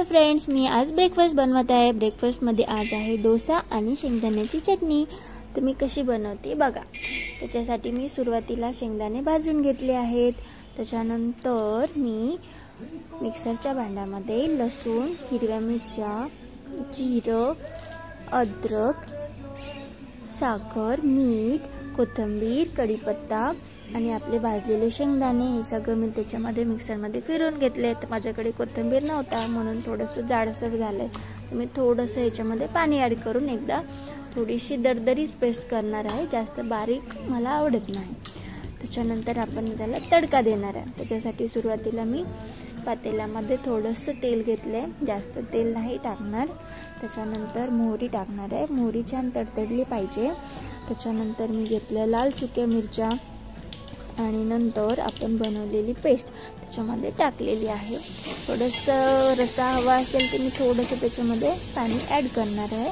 Hello friends मी आज breakfast बनवत आहे. ब्रेकफास्टमध्ये आज आहे डोसा आणि शेंगदाण्याची चटणी. तर मी कशी बनवते बघा. त्याच्यासाठी मी सुरुवातीला शेंगदाणे भाजून घेतले आहेत. त्याच्यानंतर मी मिक्सरच्या भांड्यामध्ये लसूण हिरव्या मिरच्या जिरं अद्रक साखर मीठ कोथिंबीर कढीपत्ता आणि आपले भाजलेले शेंगदाणे हे सगळं मी त्याच्यामध्ये मिक्सरमध्ये फिरून घेतले. तर माझ्याकडे कोथिंबीर नव्हता म्हणून थोडंसं जाडसर झालं आहे तर मी थोडंसं याच्यामध्ये पाणी ॲड करून एकदा थोडीशी दरदरीच पेस्ट करणार आहे. जास्त बारीक मला आवडत नाही. त्याच्यानंतर आपण त्याला तडका देणार आहे. त्याच्यासाठी सुरुवातीला मी पातेल्यामध्ये थोडंसं तेल घेतलं आहे जास्त तेल नाही टाकणार. त्याच्यानंतर मोहरी टाकणार आहे. मोहरी छान तडतडली पाहिजे. त्याच्यानंतर मी घेतलं लाल सुक्या मिरच्या आणि नंतर आपण बनवलेली पेस्ट त्याच्यामध्ये टाकलेली आहे. थोडंसं रसा हवा असेल तर मी थोडंसं त्याच्यामध्ये पाणी ॲड करणार आहे.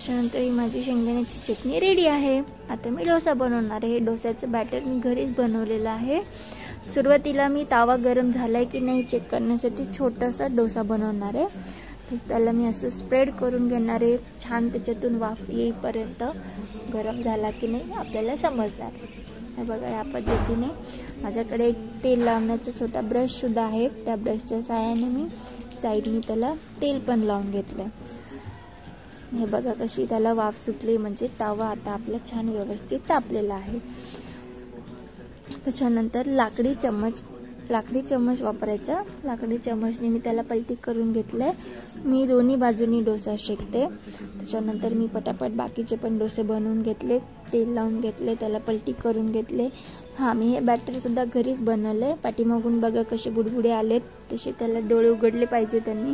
त्याच्यानंतर ही माझी शेंगदाण्याची चटणी रेडी आहे. आता मी डोसा बनवणार आहे. डोस्याचं बॅटर मी घरीच बनवलेलं आहे. सुरुवातीला मी तावा गरम झाला आहे की नाही चेक करण्यासाठी छोटासा डोसा बनवणार आहे. तर त्याला मी असं स्प्रेड करून घेणार आहे. छान त्याच्यातून वाफ येईपर्यंत गरम झाला की नाही आपल्याला समजणार. हे बघा या पद्धतीने माझ्याकडे एक तेल लावण्याचा छोटा ब्रशसुद्धा आहे. त्या ब्रशच्या साहाय्याने मी साईडनी त्याला तेल पण लावून घेतलं आहे हे बघा कशी त्याला वाफ सुटली म्हणजे तवा आता आपला छान व्यवस्थित तापलेला आहे. त्याच्यानंतर लाकडी चम्मच लाकडी चम्मच वापरायचा. लाकडी चम्मचने मी त्याला पलटी करून घेतलं आहे मी दोन्ही बाजूनी डोसा शेकते. त्याच्यानंतर मी पटापट बाकीचे पण डोसे बनवून घेतले. तेल लावून घेतले त्याला पलटी करून घेतले. हां मी हे बॅटरसुद्धा घरीच बनवलं आहे पाठीमागून बघा कसे बुडबुडे आलेत तसे त्याला डोळे उघडले पाहिजे त्यांनी.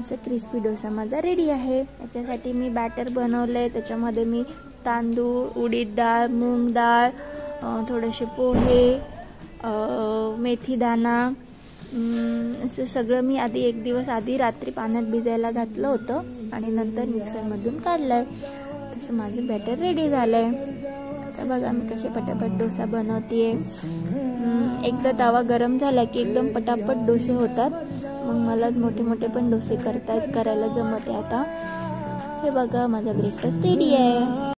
असं क्रिस्पी डोसा माझा रेडी आहे. याच्यासाठी मी बॅटर बनवलं आहे त्याच्यामध्ये मी तांदूळ उडीद डाळ मूग डाळ थोडेसे पोहे मेथी दाणा असं सगळं मी आधी एक दिवस आधी रात्री पाण्यात भिजायला घातलं होतं आणि नंतर मिक्सरमधून काढलं आहे तसं माझं बॅटर रेडी झालं आहे तर बघा मी कसे पटापट डोसा बनवते एकदा तवा गरम झाला की एकदम पटापट डोसे होतात. मला मोठे मोठे पण डोसे करता करायला जमते आता. हे बघा माझा ब्रेकफास्ट रेडी आहे.